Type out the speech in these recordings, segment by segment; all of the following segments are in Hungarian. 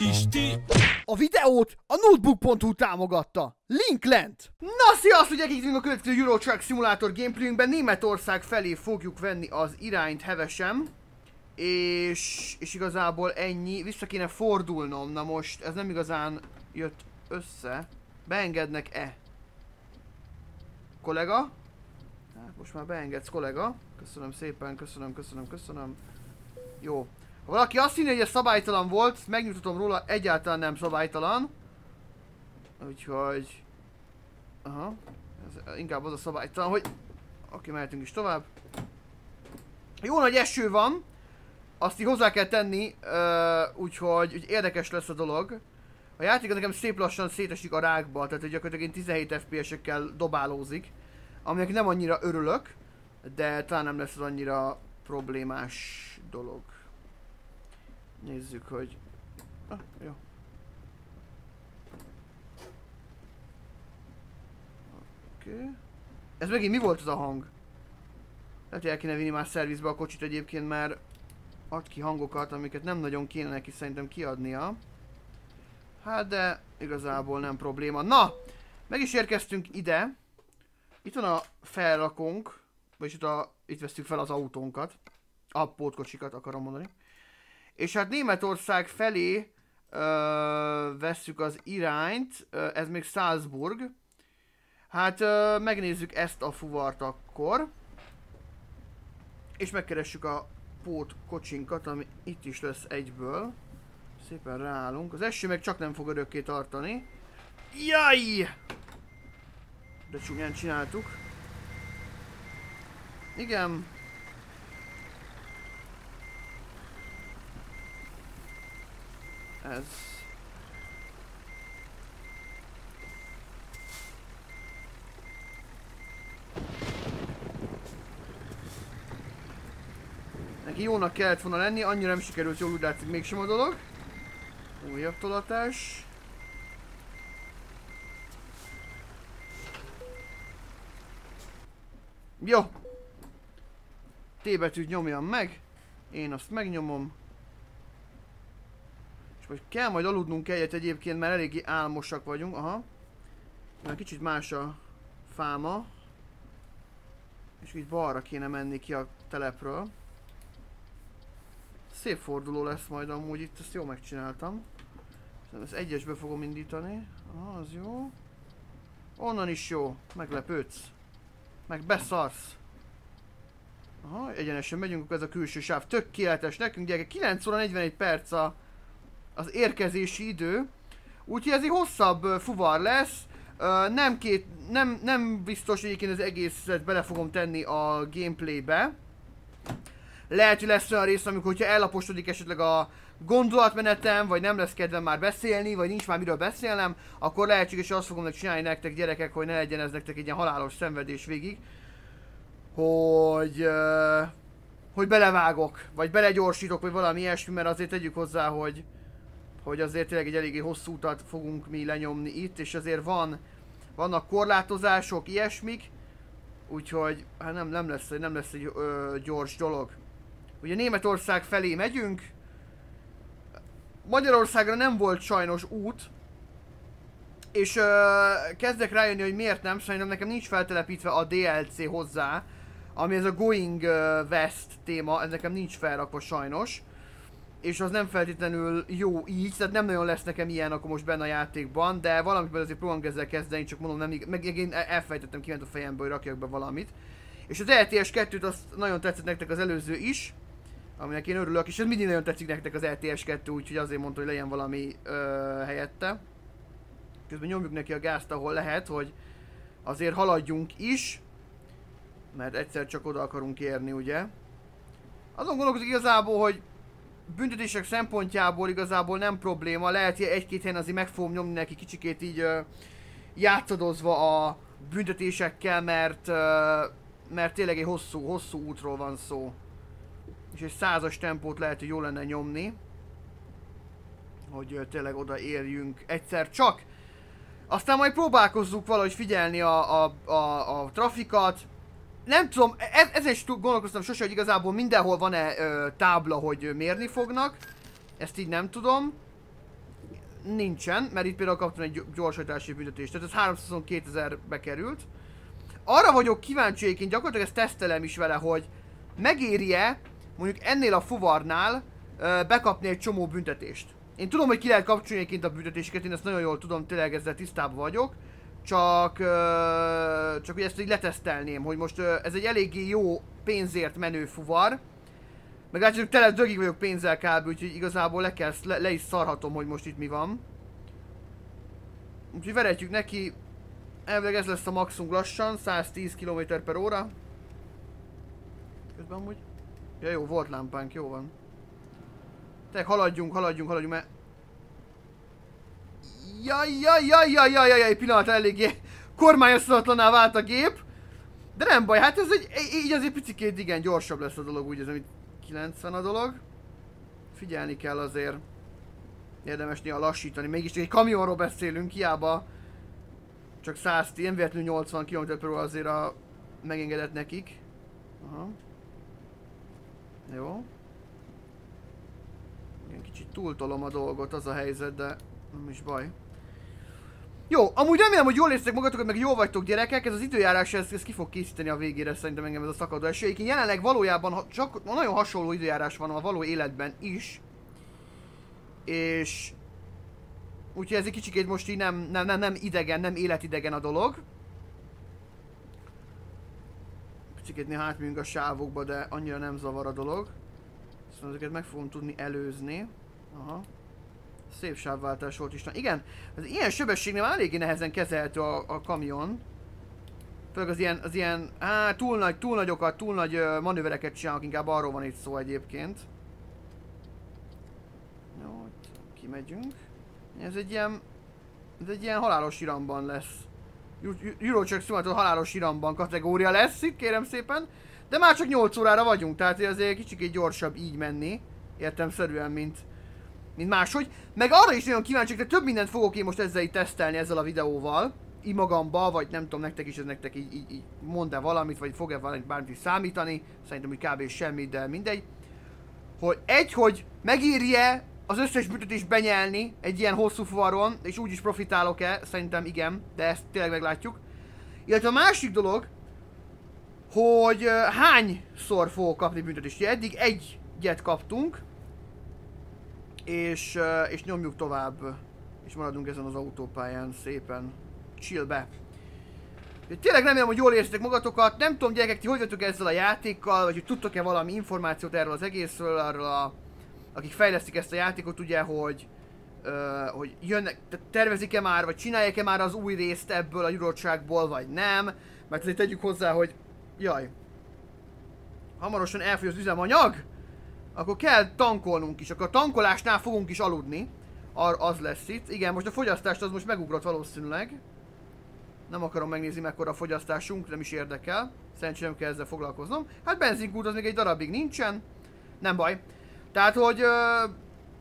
Isti! A videót a notebook.hu támogatta. Link lent! Na sziasztok, gyerekek! a következő Euro Truck Simulator gameplayünkben Németország felé fogjuk venni az irányt hevesem. És, és igazából ennyi. Vissza kéne fordulnom. Na most ez nem igazán jött össze. Beengednek-e? Kollega? Hát most már beengedsz kollega. Köszönöm szépen, köszönöm, köszönöm, köszönöm. Jó. Valaki azt hinné, hogy ez szabálytalan volt, megnyugtatom róla, egyáltalán nem szabálytalan. Úgyhogy... Aha. Ez inkább az a szabálytalan, hogy... Oké, mehetünk is tovább. Jó nagy eső van. Azt így hozzá kell tenni, úgyhogy úgy érdekes lesz a dolog. A játék nekem szép lassan szétesik a rákba, tehát hogy gyakorlatilag 17 FPS-ekkel dobálózik. Aminek nem annyira örülök, de talán nem lesz az annyira problémás dolog. Nézzük, hogy... Ah, jó. Oké. Okay. Ez megint mi volt az a hang? Lehet, hogy el kéne vinni már szervizbe a kocsit egyébként, mert ad ki hangokat, amiket nem nagyon kéne neki szerintem kiadnia. Hát de igazából nem probléma. Na! Meg is érkeztünk ide. Itt van a felrakónk. Vagyis itt, a, itt vesztük fel az autónkat. A pótkocsikat akarom mondani. És hát Németország felé ö, vesszük az irányt, ö, ez még Salzburg. Hát ö, megnézzük ezt a fuvart akkor. És megkeressük a pót kocsinkat, ami itt is lesz egyből. Szépen ráállunk. Az eső meg csak nem fog örökké tartani. Jaj! De csúnyán csináltuk. Igen. Ez... Neki jónak kellett volna lenni, annyira nem sikerült jól, úgy látszik mégsem a dolog. Újabb tolatás. Jó. T betűt nyomjam meg. Én azt megnyomom. Most kell majd aludnunk egyet egyébként, mert eléggé álmosak vagyunk. Aha. Már kicsit más a fáma. És itt balra kéne menni ki a telepről. Szép forduló lesz majd amúgy itt, ezt jól megcsináltam. Ezt egyesbe fogom indítani. Aha, az jó. Onnan is jó. Meglepődsz. Meg beszarsz. Aha, egyenesen megyünk, ez a külső sáv tökéletes nekünk, gyerek. 9 óra 41 perc a, az érkezési idő. Úgyhogy ez egy hosszabb fuvar lesz. Nem, két, nem, nem biztos, hogy az egészet bele fogom tenni a gameplaybe. Lehet, hogy lesz olyan rész, amikor hogyha ellaposodik esetleg a gondolatmenetem, vagy nem lesz kedvem már beszélni, vagy nincs már miről beszélnem, akkor lehetséges, azt fogom csinálni nektek gyerekek, hogy ne legyen ez nektek egy ilyen halálos szenvedés végig. Hogy... Hogy belevágok, vagy belegyorsítok, vagy valami ilyesmi, mert azért tegyük hozzá, hogy hogy azért tényleg egy eléggé hosszú utat fogunk mi lenyomni itt, és azért van, vannak korlátozások, ilyesmik, úgyhogy hát nem, nem lesz, nem lesz egy ö, gyors dolog. Ugye Németország felé megyünk. Magyarországra nem volt sajnos út. És ö, kezdek rájönni, hogy miért nem. Szerintem nekem nincs feltelepítve a DLC hozzá. Ami ez a Going West téma, ez nekem nincs felrakva sajnos. És az nem feltétlenül jó így, tehát nem nagyon lesz nekem ilyen akkor most benne a játékban, de valamiből azért próbálom ezzel kezdeni, csak mondom, nem, meg én elfejtettem kiment a fejemből, hogy rakjak be valamit. És az LTS 2-t azt nagyon tetszett nektek az előző is, aminek én örülök, és ez mindig nagyon tetszik nektek az LTS 2, úgyhogy azért mondta, hogy legyen valami ö, helyette. Közben nyomjuk neki a gázt, ahol lehet, hogy azért haladjunk is, mert egyszer csak oda akarunk érni, ugye. Azon gondolkozik igazából, hogy büntetések szempontjából igazából nem probléma, lehet, hogy egy-két helyen azért meg fogom nyomni neki kicsikét így ö, játszadozva a büntetésekkel, mert, ö, mert tényleg egy hosszú, hosszú útról van szó. És egy százas tempót lehet, hogy jó lenne nyomni. Hogy ö, tényleg oda érjünk egyszer csak. Aztán majd próbálkozzuk valahogy figyelni a, a, a, a trafikat, nem tudom, e ezen is gondolkoztam sose, hogy igazából mindenhol van-e tábla, hogy mérni fognak. Ezt így nem tudom. nincsen, mert itt például kaptam egy gyorsítási büntetést, tehát ez 322 ezerbe került. Arra vagyok kíváncsi, én gyakorlatilag ezt tesztelem is vele, hogy megéri-e mondjuk ennél a fuvarnál bekapni egy csomó büntetést. Én tudom, hogy ki lehet kapcsolni a büntetéseket, én ezt nagyon jól tudom, tényleg ezzel tisztában vagyok. Csak, csak hogy ezt így letesztelném, hogy most ez egy eléggé jó pénzért menő fuvar. Meg látjuk, tele dögig vagyok pénzzel kb, úgyhogy igazából le, kell, le, le is szarhatom, hogy most itt mi van. Úgyhogy veretjük neki. Elvileg ez lesz a maximum lassan, 110 km per óra. Közben amúgy... Ja jó, volt lámpánk, jó van. Tehát haladjunk, haladjunk, haladjunk, mert... Jaj, jaj, jaj, jaj, jaj, jaj, jaj, pillanat eléggé kormányozhatatlaná vált a gép. De nem baj, hát ez egy, így azért picikét igen gyorsabb lesz a dolog, úgy ez, amit 90 a dolog. Figyelni kell azért. Érdemes néha lassítani, mégis egy kamionról beszélünk, hiába csak 110, nem véletlenül 80 km per azért a megengedett. Jó. Ilyen kicsit túltolom a dolgot, az a helyzet, de nem is baj. Jó, amúgy remélem, hogy jól érzek magatokat, meg jól vagytok gyerekek, ez az időjárás, ez, ez ki fog készíteni a végére szerintem engem ez a szakadó. Én jelenleg valójában csak nagyon hasonló időjárás van a való életben is. És... Úgyhogy ez egy kicsikét most így nem, nem, nem, nem idegen, nem életidegen a dolog. Kicsikét néha átműnk a sávokba, de annyira nem zavar a dolog. Szóval ezeket meg fogom tudni előzni. Aha. Szép sávváltás volt is. Igen, az ilyen sebességnél már eléggé nehezen kezelhető a, a kamion. Főleg az ilyen, az ilyen, á, túl nagy, túl nagyokat, túl nagy uh, manővereket csinálnak, inkább arról van itt szó egyébként. Jó, kimegyünk. Ez egy ilyen, ez egy ilyen halálos iramban lesz. Euro Truck Simulator halálos iramban kategória lesz itt, kérem szépen. De már csak 8 órára vagyunk, tehát azért kicsit gyorsabb így menni. Értemszerűen, mint, mint máshogy. Meg arra is nagyon kíváncsi, de több mindent fogok én most ezzel így tesztelni ezzel a videóval. Így magamba, vagy nem tudom, nektek is ez nektek így, így, így mond-e valamit, vagy fog-e valamit bármit számítani. Szerintem, hogy kb. semmit, de mindegy. Hogy egy, hogy megírje az összes büntetést benyelni egy ilyen hosszú fuvaron, és úgy is profitálok-e, szerintem igen, de ezt tényleg meglátjuk. Illetve a másik dolog, hogy hányszor fogok kapni büntetést. Eddig egyet kaptunk, és, uh, és nyomjuk tovább, és maradunk ezen az autópályán szépen. Chill be. Tényleg remélem, hogy jól érzitek magatokat. Nem tudom gyerekek, ti hogy vagytok ezzel a játékkal, vagy hogy tudtok-e valami információt erről az egészről, arról a... Akik fejlesztik ezt a játékot, ugye, hogy... Uh, hogy jönnek, tervezik-e már, vagy csinálják-e már az új részt ebből a Eurotrackból, vagy nem. Mert azért tegyük hozzá, hogy... Jaj. Hamarosan elfogy az üzemanyag, akkor kell tankolnunk is. Akkor a tankolásnál fogunk is aludni. Ar az lesz itt. Igen, most a fogyasztást az most megugrott valószínűleg. Nem akarom megnézni mekkora a fogyasztásunk, nem is érdekel. Szerencsére nem kell ezzel foglalkoznom. Hát benzinkút az még egy darabig nincsen. Nem baj. Tehát, hogy ö,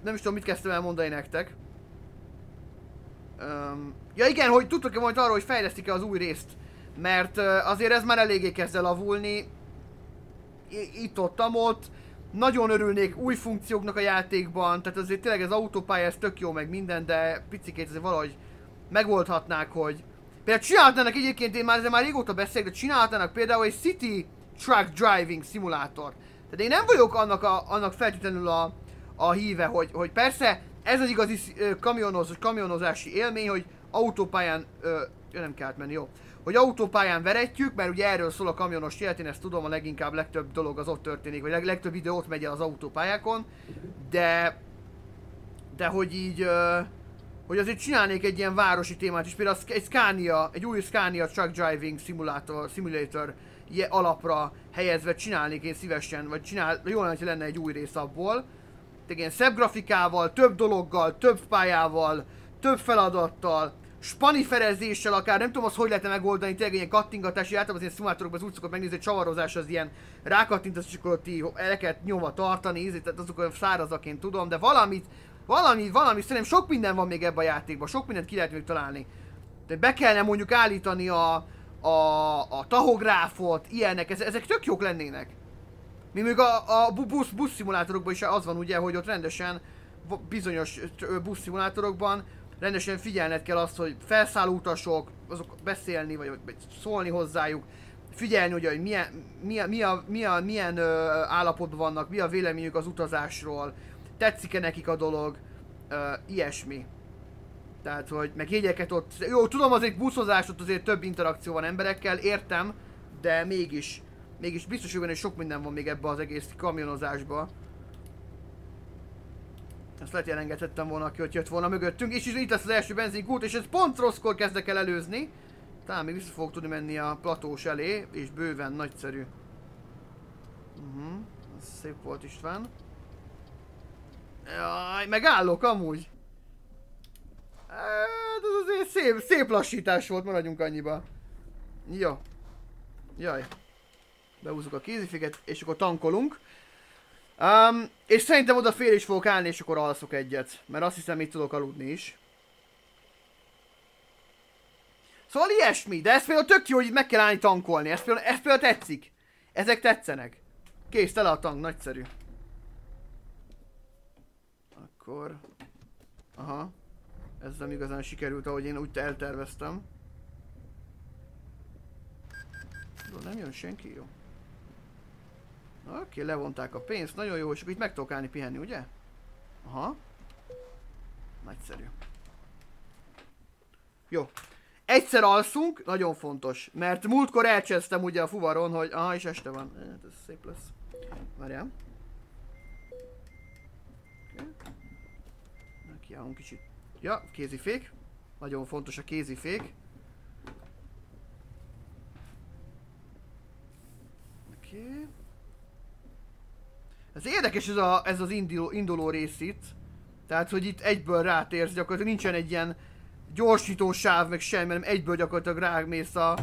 nem is tudom, mit kezdtem el mondani nektek. Öm, ja igen, hogy tudtok-e majd arról, hogy fejlesztik-e az új részt. Mert ö, azért ez már eléggé kezd el avulni. Itt-ott, ott. Nagyon örülnék új funkcióknak a játékban, tehát azért tényleg ez autópálya, ez tök jó meg minden, de picikét azért valahogy megoldhatnák, hogy Például csinálhatnának egyébként, én már ezzel már régóta beszélek, de csinálhatnának például egy City Truck Driving szimulátor. Tehát én nem vagyok annak, a, annak feltétlenül a, a híve, hogy, hogy persze ez az igazi kamionoz, kamionozási élmény, hogy autópályán, ö, nem kell menni, jó, hogy autópályán veretjük, mert ugye erről szól a kamionos élet, én ezt tudom, a leginkább legtöbb dolog az ott történik, vagy leg, legtöbb idő ott megy el az autópályákon, de, de hogy így, hogy azért csinálnék egy ilyen városi témát is, például egy Scania, egy új Scania Truck Driving Simulator, Simulator alapra helyezve csinálnék én szívesen, vagy csinál, jó lenne, hogy lenne egy új rész abból. Tehát ilyen szebb grafikával, több dologgal, több pályával, több feladattal, spaniferezéssel akár, nem tudom az hogy lehetne megoldani, tényleg ilyen kattingatási, általában az ilyen szimulátorokban az úgy szokott megnézni, hogy csavarozás az ilyen rákattintasz, és akkor ti el lehet nyomva tartani, ízét, tehát azok olyan szárazaként tudom, de valamit, valami, valami, szerintem sok minden van még ebben a játékban, sok mindent ki lehet még találni. De be kellene mondjuk állítani a, a, a tahográfot, ilyenek, ezek tök jók lennének. Mi még a, a busz, busz szimulátorokban is az van ugye, hogy ott rendesen bizonyos buszszimulátorokban rendesen figyelned kell azt, hogy felszálló utasok, azok beszélni, vagy, vagy szólni hozzájuk, figyelni, hogy, hogy milyen, milyen, milyen, milyen, milyen ö, állapotban vannak, mi a véleményük az utazásról, tetszik-e nekik a dolog, ö, ilyesmi. Tehát, hogy meg jegyeket ott, jó, tudom azért buszozás, ott azért több interakció van emberekkel, értem, de mégis, mégis biztos, hogy sok minden van még ebbe az egész kamionozásba. Ezt lehet elengedhettem volna ki, hogy jött volna mögöttünk, és itt lesz az első benzinkút, és ez pont rosszkor kezdek el előzni. Talán még vissza fogok tudni menni a platós elé, és bőven nagyszerű. Uh mhm, -huh. Szép volt István. Jaj, megállok amúgy. Hát ez azért szép, szép lassítás volt, maradjunk annyiba. Jó. Jaj. Behúzzuk a kéziféket, és akkor tankolunk. Um, és szerintem oda fél is fogok állni, és akkor alszok egyet. Mert azt hiszem, itt tudok aludni is. Szóval ilyesmi, de ez például tök jó, hogy itt meg kell állni tankolni. Ez például, ez például tetszik. Ezek tetszenek. Kész, tele a tank, nagyszerű. Akkor... Aha. Ez nem igazán sikerült, ahogy én úgy elterveztem. De nem jön senki, jó. Oké, levonták a pénzt, nagyon jó, és akkor itt meg tudok állni pihenni, ugye? Aha. Nagyszerű. Jó. Egyszer alszunk, nagyon fontos, mert múltkor elcsesztem ugye a fuvaron, hogy aha, és este van. Hát ez szép lesz. Várjál. Okay. Nekiállunk kicsit. Ja, kézifék. Nagyon fontos a kézifék. Oké. Okay. Ez érdekes ez, a, ez az induló, induló rész itt. Tehát, hogy itt egyből rátérsz, gyakorlatilag nincsen egy ilyen gyorsító sáv, meg semmi, hanem egyből gyakorlatilag rámész a,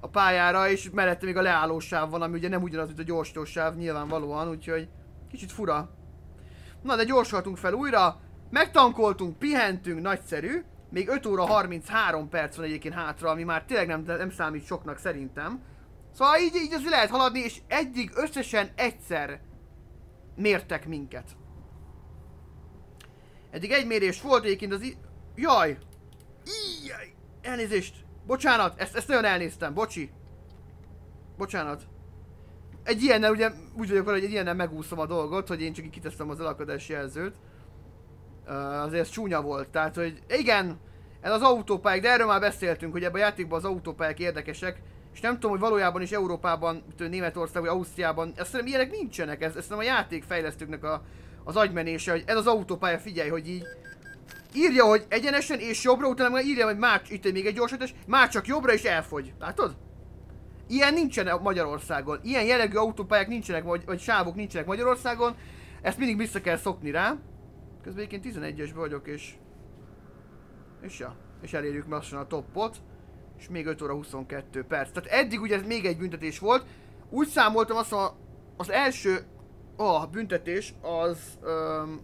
a pályára, és mellette még a leálló sáv van, ami ugye nem ugyanaz, mint a gyorsító sáv, nyilvánvalóan, úgyhogy kicsit fura. Na, de gyorsoltunk fel újra, megtankoltunk, pihentünk, nagyszerű. Még 5 óra 33 perc van egyébként hátra, ami már tényleg nem, nem számít soknak szerintem. Szóval így, így azért lehet haladni, és eddig összesen egyszer mértek minket. Eddig egy mérés volt egyébként az Jaj! Ijjaj! Elnézést! Bocsánat, ezt, ezt nagyon elnéztem, bocsi. Bocsánat. Egy ilyennel ugye úgy vagyok hogy egy ilyennel megúszom a dolgot, hogy én csak így kiteszem az elakadási jelzőt. Uh, azért ez csúnya volt, tehát hogy igen, ez az autópályák, de erről már beszéltünk, hogy ebben a játékban az autópályák érdekesek, és nem tudom, hogy valójában is Európában, Németország vagy Ausztriában, ezt szerintem ilyenek nincsenek, ez, ez nem a játékfejlesztőknek a, az agymenése, hogy ez az autópálya, figyelj, hogy így írja, hogy egyenesen és jobbra, utána meg írja, hogy már itt még egy gyorsítás, már csak jobbra és elfogy. Látod? Ilyen nincsen Magyarországon. Ilyen jellegű autópályák nincsenek, vagy, vagy sávok nincsenek Magyarországon. Ezt mindig vissza kell szokni rá. Közben egyébként 11-es vagyok, és... És ja, és elérjük lassan a toppot és még 5 óra 22 perc. Tehát eddig ugye ez még egy büntetés volt. Úgy számoltam azt, a, az első a büntetés az um,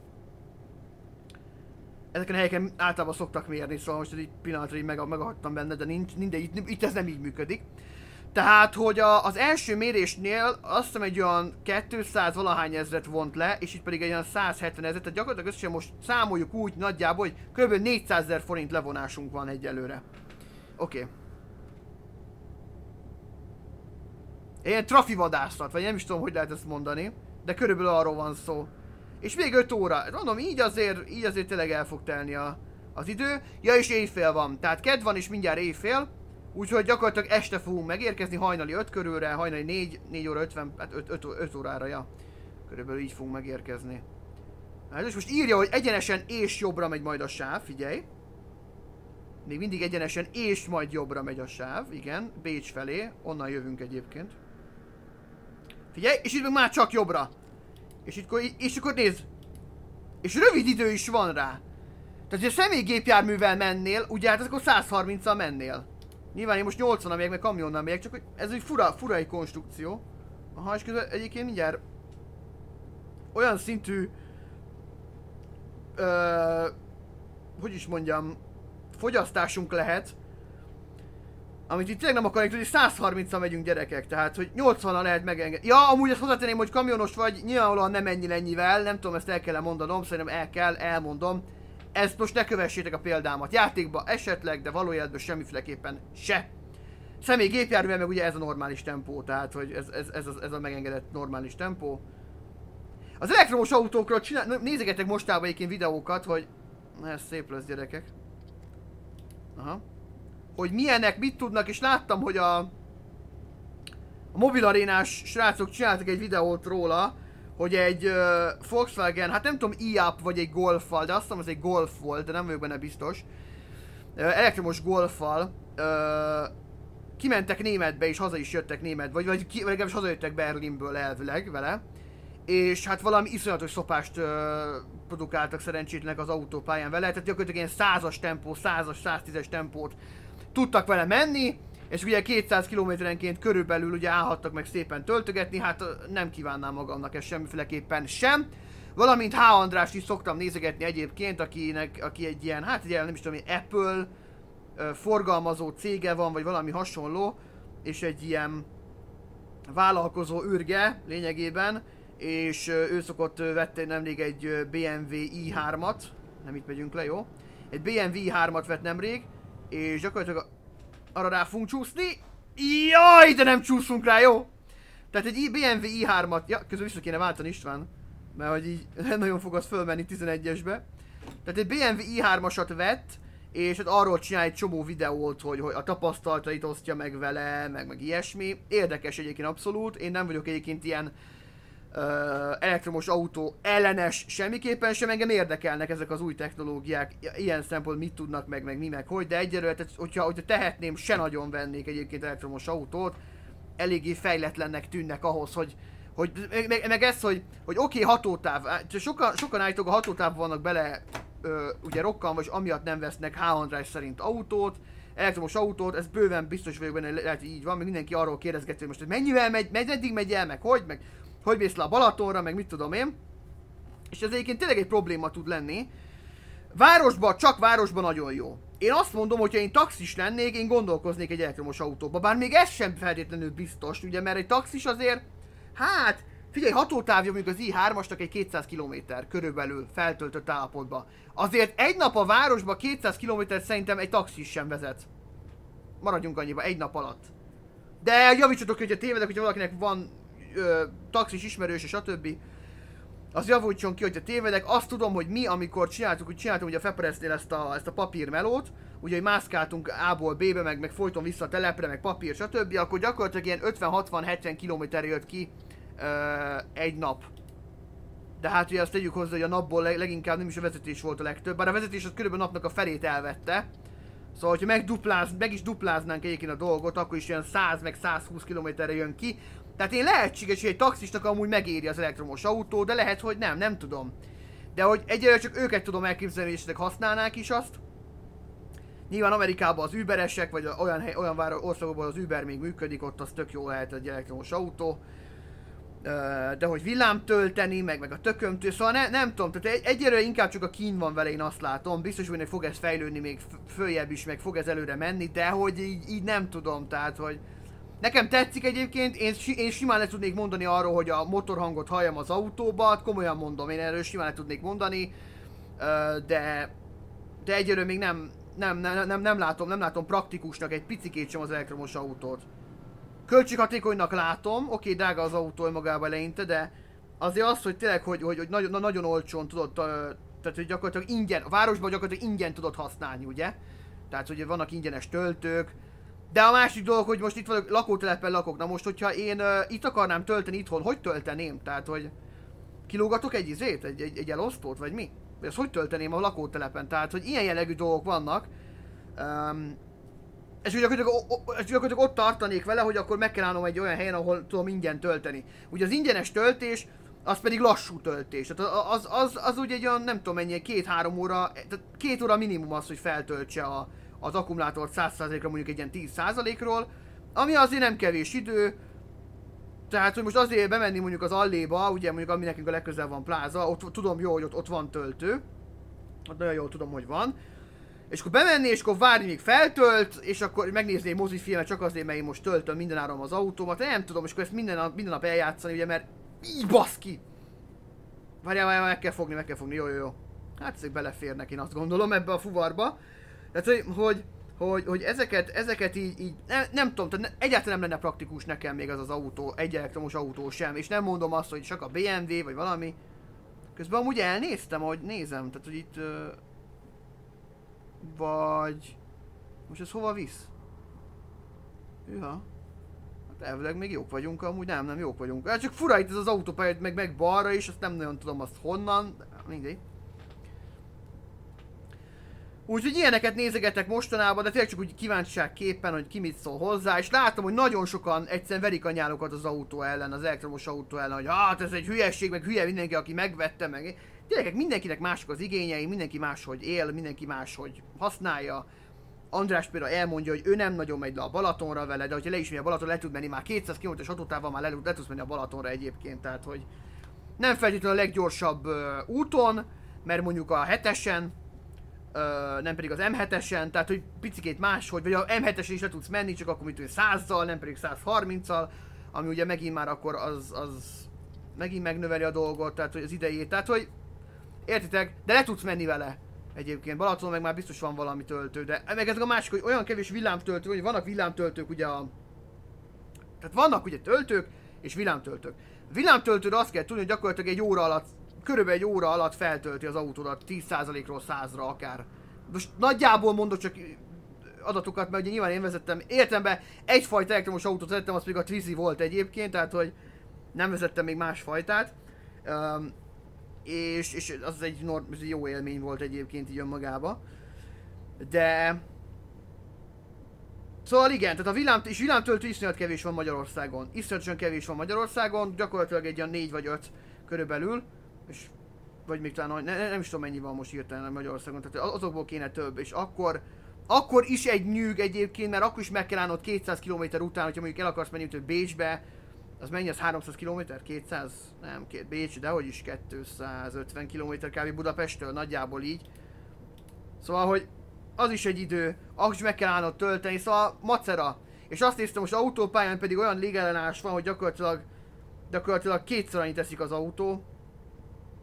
ezeken a helyeken általában szoktak mérni, szóval most egy pillanatra így meg, megadtam benne, de nincs, mindegy, itt, itt ez nem így működik. Tehát, hogy a, az első mérésnél azt hiszem egy olyan 200 valahány ezret vont le, és itt pedig egy olyan 170 ezret, tehát gyakorlatilag összesen most számoljuk úgy nagyjából, hogy kb. 400 ezer forint levonásunk van egyelőre. Oké. Okay. Ilyen trafi vadászat, vagy nem is tudom, hogy lehet ezt mondani. De körülbelül arról van szó. És még 5 óra. Mondom, így azért, így azért tényleg el fog telni a, az idő. Ja, és éjfél van. Tehát ked van, és mindjárt éjfél. Úgyhogy gyakorlatilag este fogunk megérkezni, hajnali 5 körülre, hajnali 4, 4 óra 50, hát 5, 5, 5 órára, ja. Körülbelül így fogunk megérkezni. Hát és most írja, hogy egyenesen és jobbra megy majd a sáv, figyelj. Még mindig egyenesen és majd jobbra megy a sáv, igen, Bécs felé, onnan jövünk egyébként. Figyelj, és itt meg már csak jobbra. És, itt, és akkor nézd. És rövid idő is van rá. Tehát, ha személygépjárművel mennél, ugye hát akkor 130-al mennél. Nyilván én most 80 megyek, meg kamionnal megyek, csak hogy ez egy fura, fura egy konstrukció. Aha, és közben egyébként mindjárt olyan szintű ö, hogy is mondjam, fogyasztásunk lehet, Amit itt tényleg nem akarjuk tudni, 130-al megyünk gyerekek, tehát hogy 80-al lehet megengedni. Ja, amúgy ezt hozzátenném, hogy kamionos vagy, nyilvánvalóan nem ennyi ennyivel, nem tudom, ezt el kell -e mondanom, szerintem el kell, elmondom. Ezt most ne kövessétek a példámat. Játékba esetleg, de valójában semmiféleképpen se. Személy gépjárművel meg ugye ez a normális tempó, tehát hogy ez, ez, ez, a, ez a megengedett normális tempó. Az elektromos autókról csinál, nézegetek mostában egyébként videókat, hogy... Ez szép lesz gyerekek. Aha. Hogy milyenek, mit tudnak, és láttam, hogy a... A mobilarénás srácok csináltak egy videót róla, hogy egy uh, Volkswagen, hát nem tudom, i vagy egy Golffal, de azt hiszem az egy Golf volt, de nem vagyok benne biztos. Uh, elektromos Golffal uh, kimentek németbe és haza is jöttek német, vagy, vagy, ki, legalábbis hazajöttek Berlinből elvileg vele. És hát valami iszonyatos szopást uh, produkáltak szerencsétlenek az autópályán vele, tehát gyakorlatilag ilyen százas tempó, százas, 110-es tempót tudtak vele menni, és ugye 200 kilométerenként körülbelül ugye állhattak meg szépen töltögetni, hát nem kívánnám magamnak ezt semmiféleképpen sem. Valamint H. Andrást is szoktam nézegetni egyébként, akinek, aki egy ilyen, hát egy ilyen, nem is tudom, Apple forgalmazó cége van, vagy valami hasonló, és egy ilyen vállalkozó ürge lényegében, és ő szokott vetni nemrég egy BMW i3-at, nem itt megyünk le, jó? Egy BMW i3-at vett nemrég, és gyakorlatilag arra rá fogunk csúszni. Jaj, de nem csúszunk rá, jó? Tehát egy BMW i3-at, ja, közül vissza kéne váltani István, mert hogy így nagyon fog az fölmenni 11-esbe. Tehát egy BMW i3-asat vett, és hát arról csinál egy csomó videót, hogy, hogy a tapasztalatait osztja meg vele, meg, meg ilyesmi. Érdekes egyébként abszolút, én nem vagyok egyébként ilyen elektromos autó ellenes semmiképpen sem, engem érdekelnek ezek az új technológiák, ilyen szempont mit tudnak meg, meg mi meg hogy, de egyelőre, tehát, hogyha, hogyha tehetném, se nagyon vennék egyébként elektromos autót, eléggé fejletlennek tűnnek ahhoz, hogy, hogy meg, meg ez, hogy, hogy oké, okay, hatótáv, sokan, sokan állítók a hatótáv vannak bele ö, ugye rokkan, vagy amiatt nem vesznek h. Szerint autót, elektromos autót, ez bőven biztos vagyok benne, lehet, hogy így van, még mindenki arról kérdezgeti, hogy most hogy mennyivel megy, megy, meddig megy el, meg hogy, meg hogy mész le a Balatonra, meg mit tudom én. És ez egyébként tényleg egy probléma tud lenni. Városban, csak városban nagyon jó. Én azt mondom, hogy én taxis lennék, én gondolkoznék egy elektromos autóba. Bár még ez sem feltétlenül biztos, ugye, mert egy taxis azért, hát, Figyelj, hatótávja mondjuk az i3-asnak egy 200 km körülbelül feltöltött állapotban. Azért egy nap a városba 200 km szerintem egy taxis sem vezet. Maradjunk annyiba, egy nap alatt. De javítsatok, hogyha tévedek, hogyha valakinek van ö, taxis ismerős és a többi. Az javultson ki, hogyha tévedek. Azt tudom, hogy mi, amikor csináltuk, hogy csináltunk ugye a Feperesznél ezt a, ezt a papírmelót, ugye, hogy mászkáltunk A-ból B-be, meg, meg folyton vissza a telepre, meg papír, stb. Akkor gyakorlatilag ilyen 50-60-70 km jött ki uh, egy nap. De hát ugye azt tegyük hozzá, hogy a napból leginkább nem is a vezetés volt a legtöbb, bár a vezetés az körülbelül napnak a felét elvette. Szóval, hogyha megdupláz, meg is dupláznánk egyébként a dolgot, akkor is ilyen 100 meg 120 km-re jön ki. Tehát én lehetséges, hogy egy taxisnak amúgy megéri az elektromos autó, de lehet, hogy nem, nem tudom. De hogy egyelőre csak őket tudom elképzelni, és használnák is azt. Nyilván Amerikában az Uberesek, vagy olyan, hely, olyan országokban az Uber még működik, ott az tök jó lehet egy elektromos autó de hogy villám tölteni, meg, meg a tökömtől, szóval ne, nem tudom, tehát egy, egyelőre inkább csak a kín van vele, én azt látom, biztos, hogy fog ez fejlődni még följebb is, meg fog ez előre menni, de hogy így, így nem tudom, tehát hogy nekem tetszik egyébként, én, én simán le tudnék mondani arról, hogy a motorhangot halljam az autóba, komolyan mondom, én erről simán le tudnék mondani, de, de egyelőre még nem, nem, nem, nem, nem, látom, nem látom praktikusnak egy picikét sem az elektromos autót. Költséghatékonynak látom, oké, drága az autó magába eleinte, de azért az, hogy tényleg, hogy, hogy, hogy nagyon, nagyon olcsón tudod, tehát hogy gyakorlatilag ingyen, a városban gyakorlatilag ingyen tudod használni, ugye? Tehát, hogy vannak ingyenes töltők, de a másik dolog, hogy most itt vagyok, lakótelepen lakok, na most, hogyha én uh, itt akarnám tölteni itthon, hogy tölteném? Tehát, hogy kilógatok egy izét, egy, egy, egy elosztót, vagy mi? Ezt hogy tölteném a lakótelepen? Tehát, hogy ilyen jellegű dolgok vannak. Um, és gyakorlatilag, gyakorlatilag ott tartanék vele, hogy akkor meg kell állnom egy olyan helyen, ahol tudom ingyen tölteni. Ugye az ingyenes töltés, az pedig lassú töltés. Tehát az, az, az ugye egy olyan, nem tudom mennyi, két-három óra, tehát két óra minimum az, hogy feltöltse a, az akkumulátort 100%-ra mondjuk egy ilyen 10%-ról, ami azért nem kevés idő, tehát, hogy most azért bemenni mondjuk az alléba, ugye mondjuk ami nekünk a legközelebb van pláza, ott tudom jó, hogy ott, ott van töltő, ott nagyon jól tudom, hogy van, És akkor bemenni, és akkor várni, míg feltölt, és akkor megnézni egy mozifilmet csak azért, mert én most töltöm mindenáron az autómat. Nem tudom, és akkor ezt minden nap, minden nap eljátszani, ugye, mert így baszki! Várjál, várjál, meg kell fogni, meg kell fogni, jó, jó, jó. Hát ezek beleférnek, én azt gondolom ebbe a fuvarba. Tehát, hogy, hogy, hogy, hogy ezeket, ezeket így, így nem, nem tudom, tehát ne, egyáltalán nem lenne praktikus nekem még az az autó, egy elektromos autó sem, és nem mondom azt, hogy csak a BMW vagy valami. Közben amúgy elnéztem, hogy nézem, tehát hogy itt... Uh, vagy... Most ez hova visz? Ja. Hát elvileg még jók vagyunk, amúgy nem, nem jók vagyunk. Hát csak fura itt ez az autópálya, meg, meg balra is, azt nem nagyon tudom azt honnan, de mindegy. Úgyhogy ilyeneket nézegetek mostanában, de tényleg csak úgy kíváncsiság képen, hogy ki mit szól hozzá, és látom, hogy nagyon sokan egyszerűen verik a nyálokat az autó ellen, az elektromos autó ellen, hogy hát ez egy hülyeség, meg hülye mindenki, aki megvette meg. Tényleg mindenkinek mások az igényei, mindenki máshogy él, mindenki máshogy használja. András például elmondja, hogy ő nem nagyon megy le a Balatonra vele, de hogyha le is megy a Balaton, le tud menni már 200 km-es autótával, már le, le tudsz menni a Balatonra egyébként, tehát hogy nem feltétlenül a leggyorsabb uh, úton, mert mondjuk a hetesen, uh, nem pedig az M7-esen, tehát hogy picikét máshogy, vagy a M7-esen is le tudsz menni, csak akkor mint 100-zal, nem pedig 130-al, ami ugye megint már akkor az, az megint megnöveli a dolgot, tehát hogy az idejét, tehát hogy értitek, de le tudsz menni vele. Egyébként Balaton meg már biztos van valami töltő, de meg ez a másik, hogy olyan kevés villámtöltő, hogy vannak villámtöltők ugye a... Tehát vannak ugye töltők és villámtöltők. Villámtöltőre azt kell tudni, hogy gyakorlatilag egy óra alatt, körülbelül egy óra alatt feltölti az autódat 10%-ról 100-ra akár. Most nagyjából mondok csak adatokat, mert ugye nyilván én vezettem, értem be, egyfajta elektromos autót vezettem, az még a Twizy volt egyébként, tehát hogy nem vezettem még más fajtát. Um, és, és az egy, norm, az jó élmény volt egyébként így önmagába. De... Szóval igen, tehát a villám, és villámtöltő iszonyat kevés van Magyarországon. Iszonyatosan kevés van Magyarországon, gyakorlatilag egy olyan 4 vagy 5 körülbelül. És vagy még talán, ne, nem is tudom mennyi van most hirtelen Magyarországon, tehát azokból kéne több, és akkor akkor is egy nyűg egyébként, mert akkor is meg kell állnod 200 km után, hogyha mondjuk el akarsz menni hogy Bécsbe, az mennyi, az 300 km? 200? Nem, két Bécs, de hogy is 250 km kb. Budapesttől, nagyjából így. Szóval, hogy az is egy idő, ahhoz is meg kell állnod tölteni, szóval macera. És azt néztem, most autópályán pedig olyan légellenállás van, hogy gyakorlatilag, gyakorlatilag kétszer annyit teszik az autó.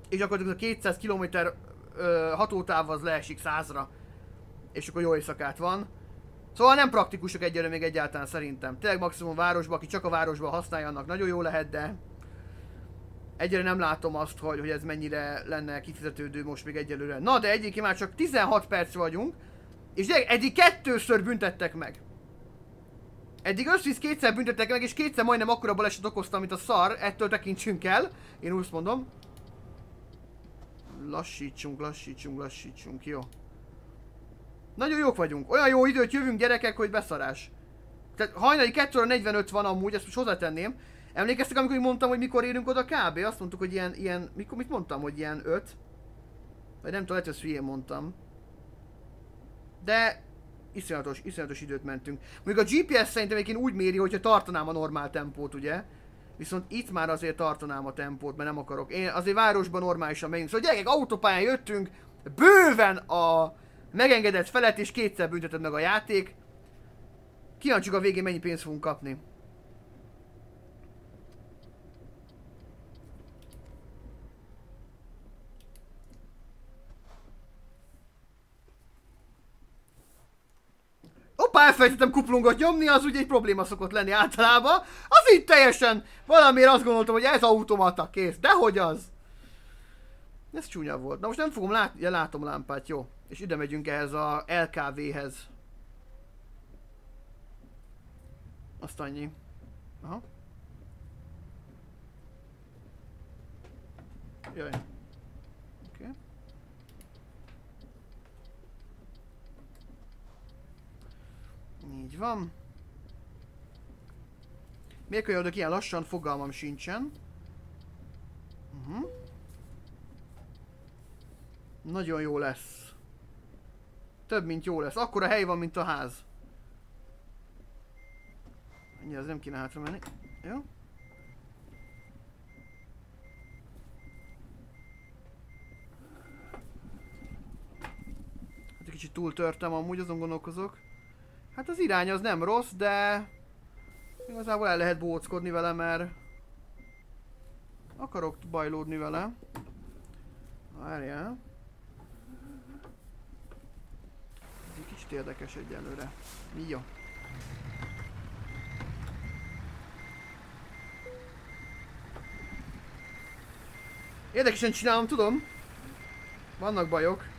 És gyakorlatilag a 200 km hatótáv az leesik 100-ra. És akkor jó éjszakát van. Szóval nem praktikusok egyelőre még egyáltalán szerintem. Tényleg maximum városba, aki csak a városban használja, annak nagyon jó lehet, de egyelőre nem látom azt, hogy, hogy ez mennyire lenne kifizetődő most még egyelőre. Na, de egyébként már csak 16 perc vagyunk, és eddig kettőször büntettek meg. Eddig összvisz kétszer büntettek meg, és kétszer majdnem akkora baleset okoztam, mint a szar, ettől tekintsünk el. Én úgy mondom. Lassítsunk, lassítsunk, lassítsunk, jó. Nagyon jók vagyunk. Olyan jó időt jövünk gyerekek, hogy beszarás. Tehát hajnali 2 óra 45 van amúgy, ezt most hozzátenném. Emlékeztek, amikor mondtam, hogy mikor érünk oda kb? Azt mondtuk, hogy ilyen, ilyen, mikor, mit mondtam, hogy ilyen 5? Vagy nem tudom, lehet, hogy mondtam. De iszonyatos, iszonyatos időt mentünk. Mondjuk a GPS szerintem egyébként úgy méri, hogyha tartanám a normál tempót, ugye? Viszont itt már azért tartanám a tempót, mert nem akarok. Én azért városban normálisan megyünk. Szóval gyerekek, autópályán jöttünk, bőven a megengedett felett és kétszer bünteted meg a játék. Kíváncsiak a végén mennyi pénzt fogunk kapni. Elfelejtettem kuplungot nyomni, az ugye egy probléma szokott lenni általában. Az így teljesen, valamiért azt gondoltam, hogy ez automata, kész. Dehogy az? Ez csúnya volt. Na most nem fogom látni, ja, látom lámpát, jó. És ide megyünk ehhez a LKV-hez. Azt annyi. Aha. Jaj. Oké. Okay. Így van. Miért kölyöldök ilyen lassan? Fogalmam sincsen. Uh mhm. -huh. Nagyon jó lesz. Több, mint jó lesz. Akkor a hely van, mint a ház. Ennyi, az nem kéne hátra menni. Jó? Hát egy kicsit túl törtem, amúgy azon gondolkozok. Hát az irány az nem rossz, de... Igazából el lehet bóckodni vele, mert... Akarok bajlódni vele. Várjál. Ez egy kicsit érdekes egyelőre. Jó. Érdekesen csinálom, tudom. Vannak bajok.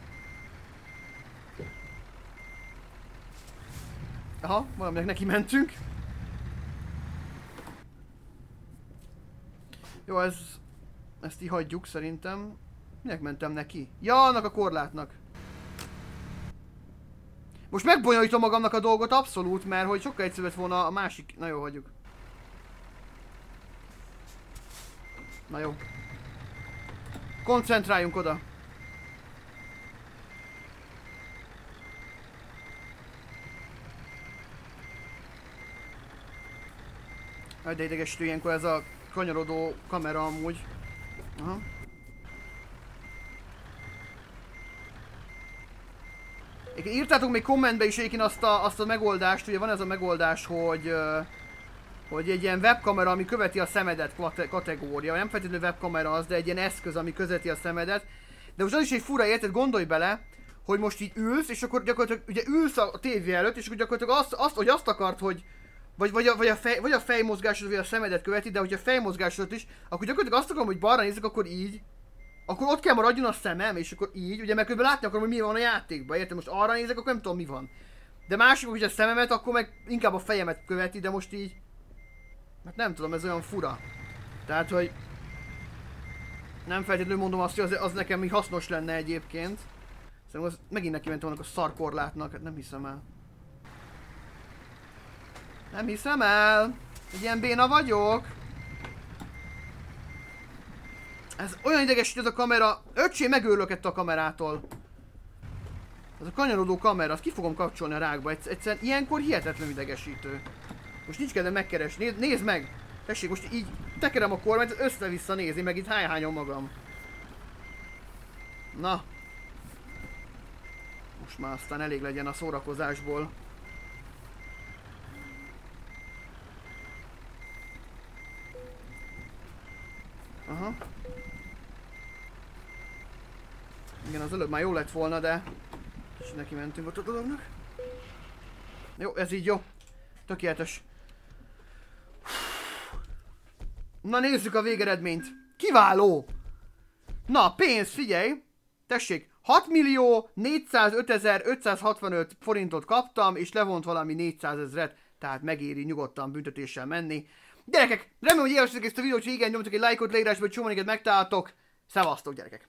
Aha, valaminek neki mentünk. Jó, ez... Ezt így hagyjuk szerintem. Minek mentem neki? Ja, annak a korlátnak. Most megbonyolítom magamnak a dolgot abszolút, mert hogy sokkal egyszerűbb volna a másik... Na jó, hagyjuk. Na jó. Koncentráljunk oda. De idegesítő ilyenkor ez a kanyarodó kamera amúgy. Aha. írtátok még kommentbe is egyébként azt a, azt a megoldást, ugye van ez a megoldás, hogy hogy egy ilyen webkamera, ami követi a szemedet kategória, nem feltétlenül webkamera az, de egy ilyen eszköz, ami közeti a szemedet. De most az is egy fura érted, gondolj bele, hogy most így ülsz, és akkor gyakorlatilag ugye ülsz a tévé előtt, és akkor gyakorlatilag azt, azt hogy azt akart, hogy vagy, vagy, a, vagy, a fej, vagy a fejmozgásod, vagy a szemedet követi, de hogyha a fejmozgásod is, akkor gyakorlatilag azt akarom, hogy balra nézzek, akkor így, akkor ott kell maradjon a szemem, és akkor így, ugye, mert közben látni akarom, hogy mi van a játékban, érted? Most arra nézek, akkor nem tudom mi van. De másik, hogy a szememet, akkor meg inkább a fejemet követi, de most így... Hát nem tudom, ez olyan fura. Tehát, hogy... Nem feltétlenül mondom azt, hogy az, az nekem mi hasznos lenne egyébként. Szerintem az megint neki ment a szarkorlátnak, hát nem hiszem el. Nem hiszem el. Egy ilyen béna vagyok. Ez olyan idegesítő ez a kamera. Öcsé megőrülök ettől a kamerától. Ez a kanyarodó kamera, azt ki fogom kapcsolni a rákba. Egyszerűen ilyenkor hihetetlen idegesítő. Most nincs kedvem megkeresni. Nézd, nézd meg! Tessék, most így tekerem a kormányt, össze-vissza nézni, meg itt hájhányom magam. Na. Most már aztán elég legyen a szórakozásból. Aha. Igen, az előbb már jó lett volna, de... És neki mentünk ott a dolognak. Jó, ez így jó. Tökéletes. Na nézzük a végeredményt. Kiváló! Na, pénz, figyelj! Tessék, 6 millió 405 565 forintot kaptam, és levont valami 400 ezret, tehát megéri nyugodtan büntetéssel menni. Gyerekek, remélem, hogy élveztetek ezt a videót, hogy igen, nyomtok egy lájkot, leírásba, hogy csomó megtaláltok. Szevasztok, gyerekek!